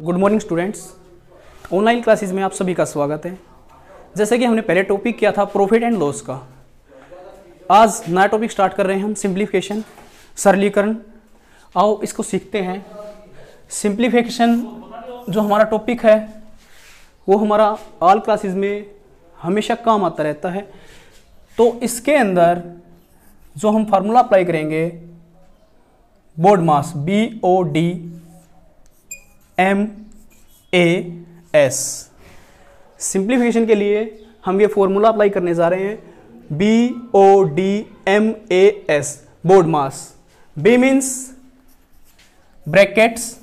Good morning students. Online classes में आप सभी का स्वागत है। जैसे कि हमने पहले टॉपिक किया था प्रॉफिट एंड लॉस का। आज नया टॉपिक स्टार्ट कर रहे हैं हम सिंप्लीफिकेशन सरलीकरण। आओ इसको सीखते हैं। सिंप्लीफिकेशन जो हमारा टॉपिक है, वो हमारा ऑल क्लासेस में हमेशा काम आता रहता है। तो इसके अंदर जो हम फार्मूला अप्लाई करेंगे BODMAS B O D M A S simplification के लिए हम ये फॉर्मूला अप्लाई करने जा रहे हैं B O D M A S BODMAS B means brackets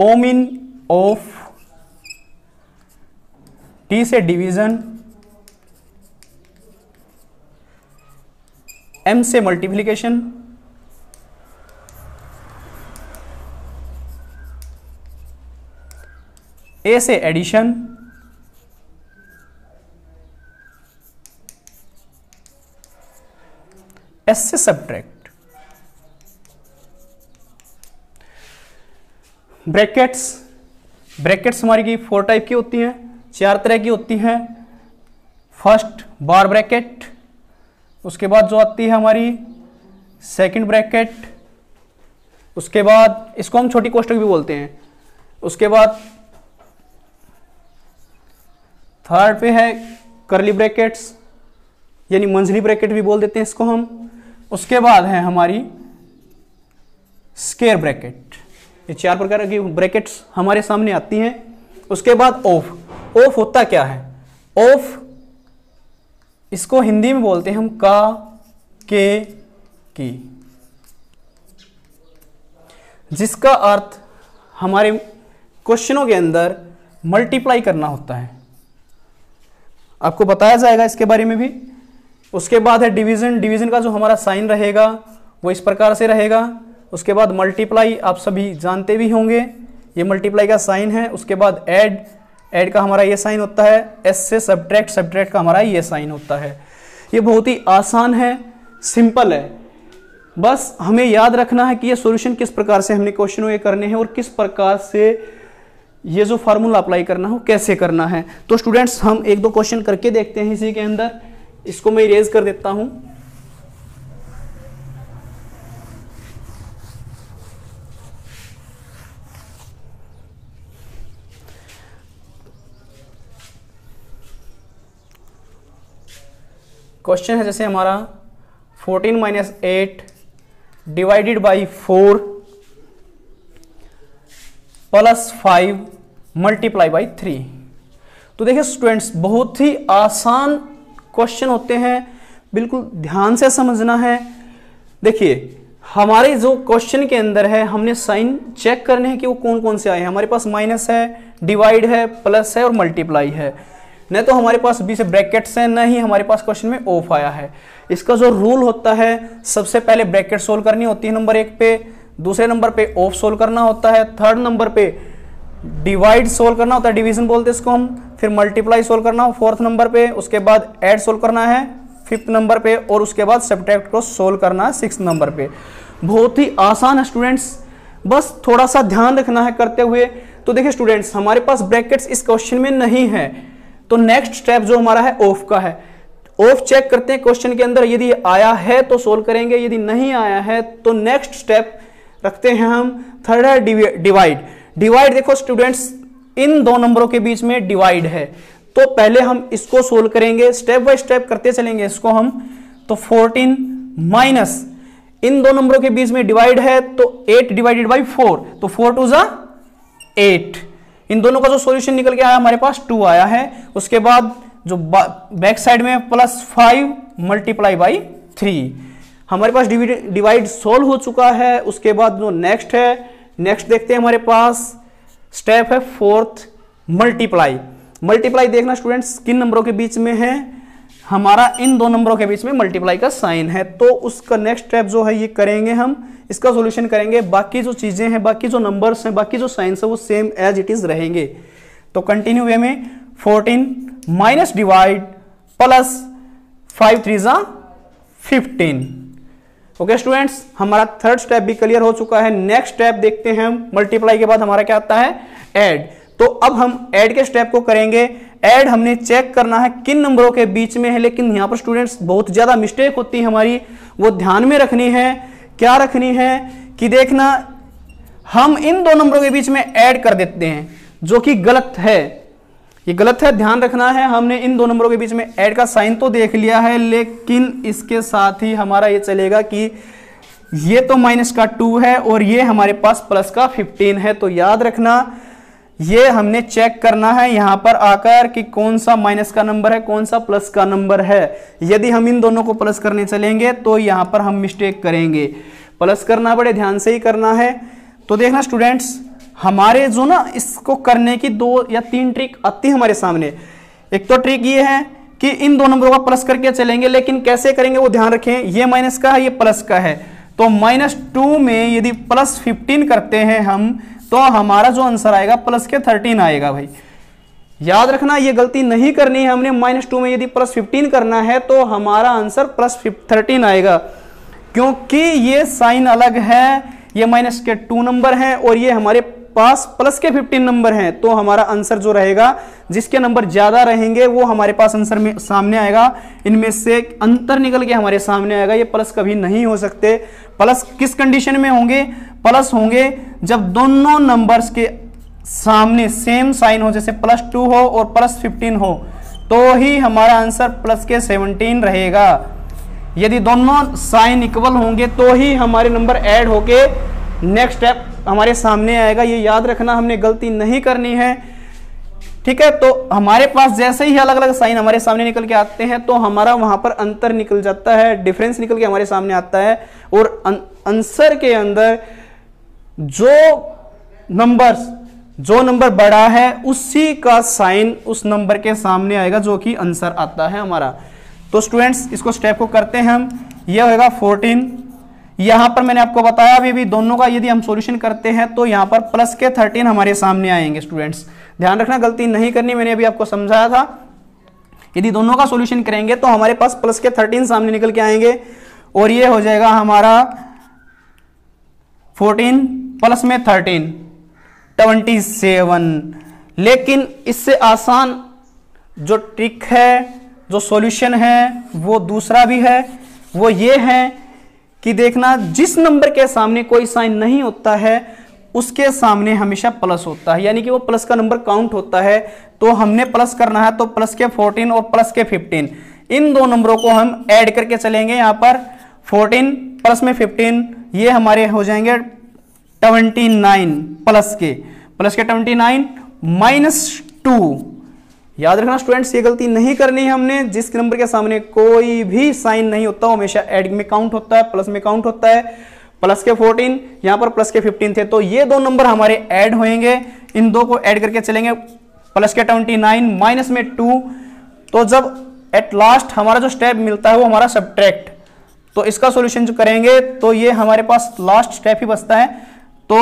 O mean of T से डिवीज़न एम से मल्टीप्लिकेशन ए से एडिशन एस से सब्ट्रैक्ट ब्रैकेट्स ब्रैकेट्स हमारी की फोर टाइप की होती हैं, चार तरह की होती हैं. फ़र्स्ट बार ब्रैकेट उसके बाद जो आती है हमारी सेकंड ब्रैकेट उसके बाद, इसको हम छोटी कोष्टक भी बोलते हैं. उसके बाद थर्ड पे है करली ब्रैकेट्स यानी मंझली ब्रैकेट भी बोल देते हैं इसको हम। उसके बाद है हमारी स्केयर ब्रैकेट ये चार प्रकार की ब्रैकेट्स हमारे सामने आती हैं। उसके बाद ऑफ़ ऑफ़ होता क्या है? ऑफ़ इसको हिंदी में बोलते हैं हम का, के, की। जिसका अर्थ हमारे क्वेश्चनों के अंदर मल्टीप्लाई करना होता है। आपको बताया जाएगा इसके बारे में भी। उसके बाद है डिवीज़न डिवीज़न का जो हमारा साइन रहेगा, वो इस प्रकार से रहेगा। उसके बाद मल्टीप्लाई आप सभी जानते भी होंगे। ये मल्टीप्लाई का साइन है। उसके बाद ऐड ऐड का हमारा ये साइन होता है। एस से सब्ट्रैक्ट सब्ट्रैक्ट का हमारा ये साइन होता है। ये बहुत ही आसान है। सिंपल है। बस हमें याद रखना है कि ये सॉल्यूशन किस प्रकार से हमने क्वेश्चनों ये करने हैं और किस प्रकार से ये जो फार्मूला अप्लाई करना हो, कैसे करना है? तो स्टूडेंट्स हम एक दो क्वेश्चन करके देखते हैं इसी के अंदर। इसको मैं इरेज कर देता हूँ। क्वेश्चन है जैसे हमारा 14 minus eight divided by four plus five multiply by three तो देखिए स्टूडेंट्स बहुत ही आसान क्वेश्चन होते हैं। बिल्कुल ध्यान से समझना है। देखिए, हमारे जो क्वेश्चन के अंदर है, हमने साइन चेक करने हैं कि वो कौन कौन से आए हैं। हमारे पास माइनस है डिवाइड है प्लस है और मल्टीप्लाई है। न तो हमारे पास बी से ब्रैकेट्स हैं, न ही हमारे पास क्वेश्चन में ऑफ़ आया है। इसका जो रूल होता है, सबसे पहले ब्रैकेट सोल्व करनी होती है नंबर एक पे। दूसरे नंबर पे ऑफ़ सोल्व करना होता है थर्ड नंबर पे डिवाइड सोल्व करना होता है डिवीज़न बोलते हैं इसको हम, फिर मल्टीप्लाई सोल्व करना हो फोर्थ नंबर पे, उसके बाद ऐड सोल्व करना है फिफ्थ नंबर पे, और उसके बाद सब्ट्रैक्ट को सोल्व करना है सिक्स नंबर पे। बहुत ही आसान है स्टूडेंट्स बस थोड़ा सा ध्यान रखना है करते हुए। तो देखिए स्टूडेंट्स हमारे पास ब्रैकेट्स इस क्वेश्चन में नहीं है। तो नेक्स्ट स्टेप जो हमारा है ऑफ़ का है। ऑफ़ चेक करते हैं क्वेश्चन के अंदर, यदि आया है तो सोल्व करेंगे, यदि नहीं आया है तो नेक्स्ट स्टेप रखते हैं हम। थर्ड है डिवाइड डिवाइड देखो स्टूडेंट्स इन दो नंबरों के बीच में डिवाइड है। तो पहले हम इसको सोल्व करेंगे स्टेप बाय स्टेप करते चलेंगे इसको हम। तो 14 माइनस इन दो नंबरों के बीच में डिवाइड है तो 8 डिवाइडेड बाई 4 तो 4 टू जा 8 इन दोनों का जो सॉल्यूशन निकल के आया, हमारे पास 2 आया है। उसके बाद जो बैक साइड में प्लस 5 मल्टीप्लाई बाई 3 हमारे पास डिवाइड सोल्व हो चुका है, उसके बाद जो नेक्स्ट है नेक्स्ट देखते हैं हमारे पास स्टेप है फोर्थ मल्टीप्लाई मल्टीप्लाई देखना स्टूडेंट्स किन नंबरों के बीच में है? हमारा इन दो नंबरों के बीच में मल्टीप्लाई का साइन है। तो उसका नेक्स्ट स्टेप जो है, ये करेंगे हम, इसका सॉल्यूशन करेंगे। बाकी जो चीज़ें हैं, बाकी जो नंबर्स हैं, बाकी जो साइंस है, वो सेम एज इट इज़ रहेंगे। तो कंटिन्यू वे में 14 minus divide plus five three ज़ा फिफ्टीन ओके स्टूडेंट्स हमारा थर्ड स्टेप भी क्लियर हो चुका है। नेक्स्ट स्टेप देखते हैं हम। मल्टीप्लाई के बाद हमारा क्या आता है? ऐड तो अब हम ऐड के स्टेप को करेंगे। ऐड हमने चेक करना है किन नंबरों के बीच में है, लेकिन यहाँ पर स्टूडेंट्स बहुत ज़्यादा मिस्टेक होती है हमारी। वो ध्यान में रखनी है। क्या रखनी है? कि देखना, हम इन दो नंबरों के बीच में ऐड कर देते हैं, जो कि गलत है। ये गलत है, ध्यान रखना है। हमने इन दो नंबरों के बीच में ऐड का साइन तो देख लिया है, लेकिन इसके साथ ही हमारा ये चलेगा कि ये तो माइनस का टू है और ये हमारे पास प्लस का फिफ्टीन है। तो याद रखना, ये हमने चेक करना है यहाँ पर आकर कि कौन सा माइनस का नंबर है, कौन सा प्लस का नंबर है। यदि हम इन दोनों को प्लस करने चलेंगे तो यहाँ पर हम मिस्टेक करेंगे। प्लस करना बड़े ध्यान से ही करना है। तो देखना स्टूडेंट्स हमारे जो ना, इसको करने की दो या तीन ट्रिक आती है हमारे सामने। एक तो ट्रिक ये है कि इन दो नंबरों का प्लस करके चलेंगे, लेकिन कैसे करेंगे वो ध्यान रखें, ये माइनस का है, ये प्लस का है। तो माइनस टू में यदि प्लस फिफ्टीन करते हैं हम तो हमारा जो आंसर आएगा प्लस के थर्टीन आएगा भाई। याद रखना, ये गलती नहीं करनी है हमने माइनस टू में यदि प्लस फिफ्टीन करना है तो हमारा आंसर प्लस थर्टीन आएगा। क्योंकि ये साइन अलग है, ये माइनस के टू नंबर है, और ये हमारे पास प्लस के 15 नंबर हैं तो हमारा आंसर जो रहेगा, जिसके नंबर ज़्यादा रहेंगे, वो हमारे पास आंसर में सामने आएगा। इनमें से अंतर निकल के हमारे सामने आएगा, ये प्लस कभी नहीं हो सकते। प्लस किस कंडीशन में होंगे? प्लस होंगे जब दोनों नंबर्स के सामने सेम साइन हो, जैसे प्लस टू हो और प्लस फिफ्टीन हो तो ही हमारा आंसर प्लस के सेवनटीन रहेगा। यदि दोनों साइन इक्वल होंगे तो ही हमारे नंबर ऐड होके नेक्स्ट स्टेप हमारे सामने आएगा, ये याद रखना हमने गलती नहीं करनी है। ठीक है तो हमारे पास जैसे ही अलग अलग साइन हमारे सामने निकल के आते हैं तो हमारा वहाँ पर अंतर निकल जाता है डिफरेंस निकल के हमारे सामने आता है और आंसर के अंदर जो नंबर्स जो नंबर बड़ा है, उसी का साइन उस नंबर के सामने आएगा जो कि आंसर आता है हमारा। तो स्टूडेंट्स इसको स्टेप को करते हैं हम। यह होगा 14 यहाँ पर मैंने आपको बताया, अभी भी दोनों का यदि हम सॉल्यूशन करते हैं तो यहाँ पर प्लस के 13 हमारे सामने आएँगे स्टूडेंट्स ध्यान रखना, गलती नहीं करनी, मैंने अभी आपको समझाया था। यदि दोनों का सॉल्यूशन करेंगे तो हमारे पास प्लस के 13 सामने निकल के आएँगे, और ये हो जाएगा हमारा 14 प्लस में 13 27 लेकिन इससे आसान जो ट्रिक है, जो सॉल्यूशन है, वो दूसरा भी है, वो ये है कि देखना जिस नंबर के सामने कोई साइन नहीं होता है, उसके सामने हमेशा प्लस होता है। यानी कि वो प्लस का नंबर काउंट होता है तो हमने प्लस करना है तो प्लस के 14 और प्लस के 15 इन दो नंबरों को हम ऐड करके चलेंगे यहाँ पर। 14 प्लस में 15 ये हमारे हो जाएँगे 29 प्लस के। प्लस के 29 माइनस टू। याद रखना स्टूडेंट्स ये गलती नहीं करनी है हमने। जिस नंबर के सामने कोई भी साइन नहीं होता हमेशा एड में काउंट होता है प्लस में काउंट होता है। प्लस के 14 यहाँ पर प्लस के 15 थे तो ये दो नंबर हमारे ऐड होंगे इन दो को ऐड करके चलेंगे। प्लस के 29 माइनस में 2 तो जब एट लास्ट हमारा जो स्टेप मिलता है, वो हमारा सब्ट्रैक्ट तो इसका सॉल्यूशन जो करेंगे तो ये हमारे पास लास्ट स्टेप ही बचता है। तो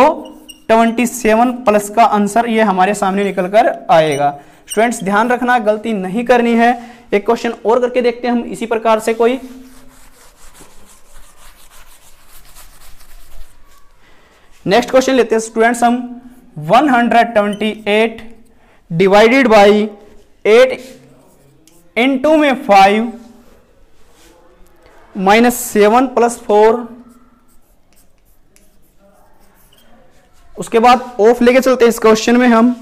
27 प्लस का आंसर ये हमारे सामने निकल कर आएगा। स्टूडेंट्स, ध्यान रखना, गलती नहीं करनी है। एक क्वेश्चन और करके देखते हैं हम इसी प्रकार से कोई। नेक्स्ट क्वेश्चन लेते हैं स्टूडेंट्स, हम 128 डिवाइडेड बाई 8 इनटू में 5 माइनस सेवन प्लस फोर उसके बाद ऑफ़ लेके चलते हैं इस क्वेश्चन में हम.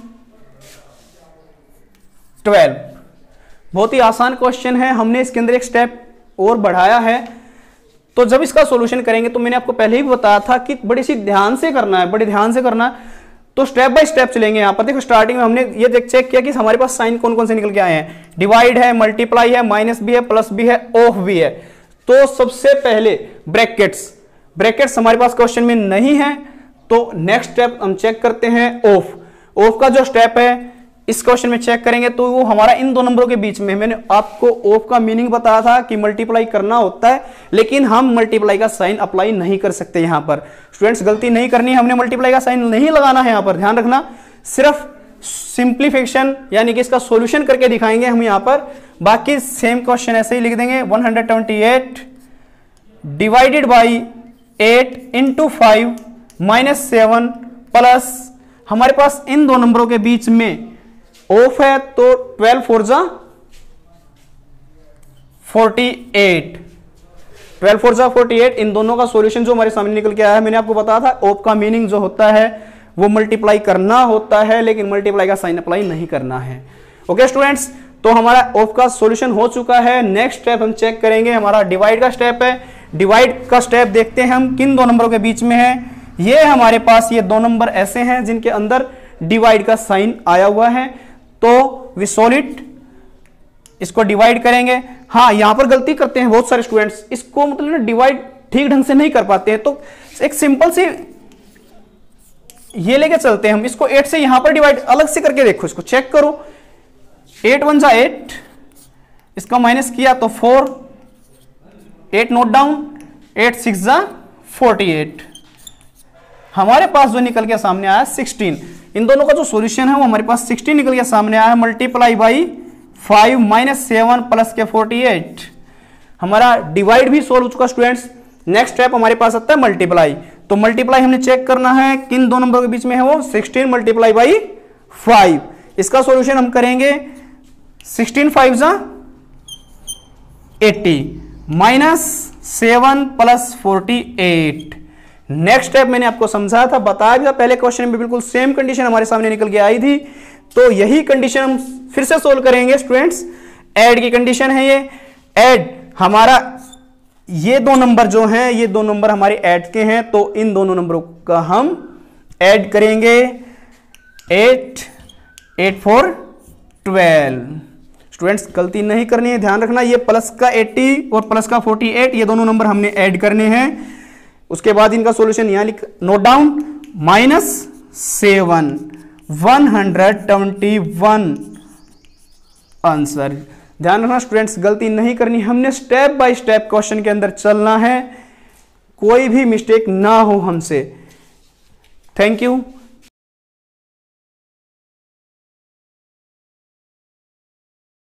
ट्वेल्व बहुत ही आसान क्वेश्चन है. हमने इसके अंदर एक स्टेप और बढ़ाया है. तो जब इसका सॉल्यूशन करेंगे तो मैंने आपको पहले ही बताया था कि बड़ी सी ध्यान से करना है, बड़े ध्यान से करना. तो स्टेप बाय स्टेप चलेंगे यहाँ पर. देखो स्टार्टिंग में हमने ये चेक किया कि हमारे पास साइन कौन कौन से निकल के आए हैं. डिवाइड है मल्टीप्लाई है माइनस भी है प्लस भी है ऑफ़ भी है. तो सबसे पहले ब्रैकेट्स ब्रैकेट्स हमारे पास क्वेश्चन में नहीं है. तो नेक्स्ट स्टेप हम चेक करते हैं ऑफ़ ऑफ़ का जो स्टेप है, इस क्वेश्चन में चेक करेंगे तो वो हमारा इन दो नंबरों के बीच में मैंने आपको ऑफ़ का मीनिंग बताया था कि मल्टीप्लाई करना होता है, लेकिन हम मल्टीप्लाई का साइन अप्लाई नहीं कर सकते यहाँ पर। स्टूडेंट्स गलती नहीं करनी हमने मल्टीप्लाई का साइन नहीं लगाना है यहाँ पर। ध्यान रखना, सिर्फ़ सिंप्लीफिकेशन यानी कि इसका सोल्यूशन करके दिखाएँगे हम यहाँ पर। बाकी सेम क्वेश्चन ऐसे ही लिख देंगे। 128 divided by eight into five minus seven plus हमारे पास इन दो नंबरों के बीच में ऑफ़ है तो ट्वेल्व फोर जा फोर्टी एट। ट्वेल्व फोर जा फोर्टी एट, इन दोनों का सॉल्यूशन जो हमारे सामने निकल के आया है, मैंने आपको बताया था ऑफ़ का मीनिंग जो होता है, वो मल्टीप्लाई करना होता है, लेकिन मल्टीप्लाई का साइन अप्लाई नहीं करना है। ओके स्टूडेंट्स तो हमारा ऑफ़ का सॉल्यूशन हो चुका है। नेक्स्ट स्टेप हम चेक करेंगे। हमारा डिवाइड का स्टेप है। डिवाइड का स्टेप देखते हैं हम, किन दो नंबरों के बीच में है? ये हमारे पास ये दो नंबर ऐसे हैं जिनके अंदर डिवाइड का साइन आया हुआ है। तो वी सॉलिड इसको डिवाइड करेंगे। हाँ यहाँ पर गलती करते हैं बहुत सारे स्टूडेंट्स इसको मतलब ना डिवाइड ठीक ढंग से नहीं कर पाते हैं। तो एक सिंपल सी ये लेके चलते हैं हम। इसको एट से यहाँ पर डिवाइड अलग से करके देखो, इसको चेक करो। एट वन जा एट इसका माइनस किया तो four eight note down eight six जा फोर्टी एट हमारे पास जो निकल के सामने आया सिक्सटीन इन दोनों का जो सॉल्यूशन है, वो हमारे पास सिक्सटीन निकल के सामने आया multiply by five minus seven plus के फोर्टी एट हमारा डिवाइड भी सोल्व हो चुका स्टूडेंट्स नेक्स्ट स्टेप हमारे पास आता है मल्टीप्लाई तो मल्टीप्लाई हमने चेक करना है, किन दो नंबर के बीच में है वो? सिक्सटीन मल्टीप्लाई बाई फाइव इसका सोल्यूशन हम करेंगे सिक्सटीन फाइव जा eighty minus seven plus forty eight next step मैंने आपको समझाया था, बताया भी था, पहले क्वेश्चन में बिल्कुल सेम कंडीशन हमारे सामने निकल के आई थी। तो यही कंडीशन हम फिर से सोल्व करेंगे स्टूडेंट्स एड की कंडीशन है ये। ऐड हमारा, ये दो नंबर जो हैं, ये दो नंबर हमारे ऐड के हैं तो इन दोनों नंबरों का हम ऐड करेंगे। Eight eight four twelve students गलती नहीं करनी है, ध्यान रखना, ये प्लस का 80 और प्लस का 48 ये दोनों नंबर हमने ऐड करने हैं। उसके बाद इनका सॉल्यूशन यहाँ लिख note down minus seven one hundred twenty one answer ध्यान रखना स्टूडेंट्स गलती नहीं करनी, हमने स्टेप बाय स्टेप क्वेश्चन के अंदर चलना है। कोई भी मिस्टेक ना हो हमसे। Thank you